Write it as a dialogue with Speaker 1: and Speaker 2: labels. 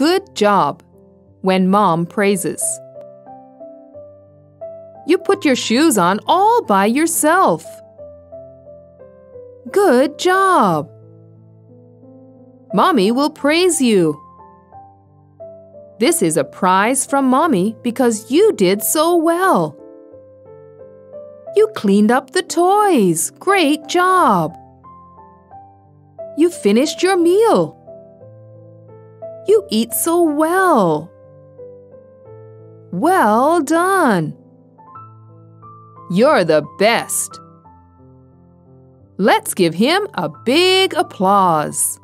Speaker 1: good job when mom praises. You put your shoes on all by yourself. Good job. Mommy will praise you. This is a prize from Mommy because you did so well. You cleaned up the toys. Great job. You finished your meal. You eat so well. Well done. You're the best. Let's give him a big applause.